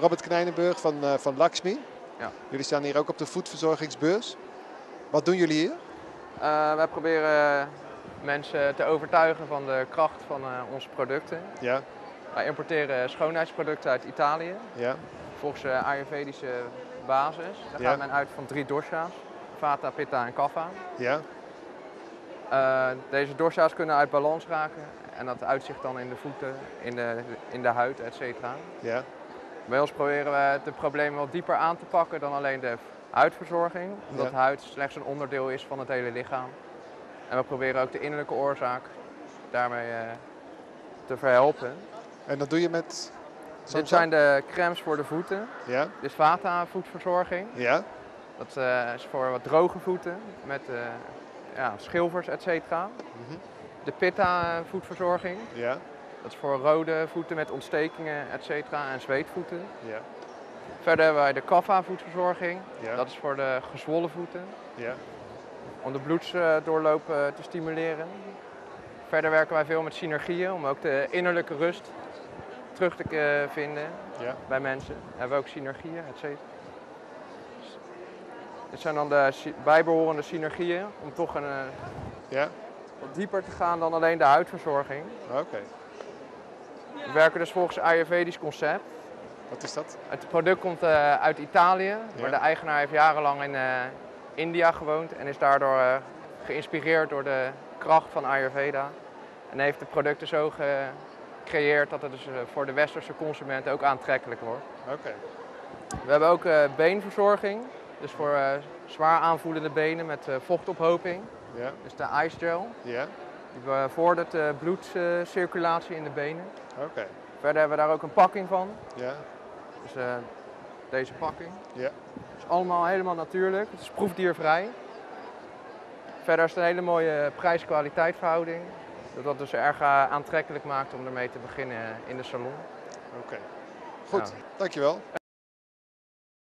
Robert Knijnenburg van, uh, van Lakshmi. Ja. Jullie staan hier ook op de voedverzorgingsbeurs. Wat doen jullie hier? Uh, wij proberen mensen te overtuigen van de kracht van uh, onze producten. Ja. Wij importeren schoonheidsproducten uit Italië. Ja. Volgens de Ayurvedische basis. Daar Ja. gaat men uit van drie dosha's. Vata, Pitta en Kapha. Ja. Uh, deze dosha's kunnen uit balans raken en dat uitzicht dan in de voeten, in de, in de huid, et cetera. Ja. Bij ons proberen we de problemen wat dieper aan te pakken dan alleen de huidverzorging, omdat Ja. huid slechts een onderdeel is van het hele lichaam. En we proberen ook de innerlijke oorzaak daarmee eh, te verhelpen. En dat doe je met... Dit zijn de crèmes voor de voeten. Ja. Dit is Vata voetverzorging. Ja. Dat eh, is voor wat droge voeten met eh, ja, schilfers, et cetera. Mhm. De Pitta voetverzorging. Ja. Dat is voor rode voeten met ontstekingen, et cetera, en zweetvoeten. Ja. Verder hebben wij de Kapha voetverzorging. Ja. Dat is voor de gezwollen voeten, Ja. om de bloedsdoorloop eh, te stimuleren. Verder werken wij veel met synergieën, om ook de innerlijke rust terug te eh, vinden Ja. bij mensen. We hebben ook synergieën, et cetera. Dus Dit zijn dan de bijbehorende synergieën, om toch een, eh, Ja. wat dieper te gaan dan alleen de huidverzorging. Oké. We werken dus volgens Ayurvedisch concept. Wat is dat? Het product komt eh, uit Italië, Ja. maar de eigenaar heeft jarenlang in eh, India gewoond en is daardoor eh, geïnspireerd door de kracht van Ayurveda. En heeft de producten zo gecreëerd dat het dus voor de westerse consumenten ook aantrekkelijk wordt. Oké. We hebben ook beenverzorging, dus voor zwaar aanvoelende benen met vochtophoping. Ja. Dus de ice gel, Ja. Die bevordert de bloedcirculatie in de benen. Oké. Verder hebben we daar ook een pakking van, Ja. dus eh, deze pakking. Ja. Het is allemaal helemaal natuurlijk. Het is proefdiervrij. Verder is het een hele mooie prijs-kwaliteit verhouding. Dat dat dus erg eh, aantrekkelijk maakt om ermee te beginnen in de salon. Oké. Goed. Dankjewel.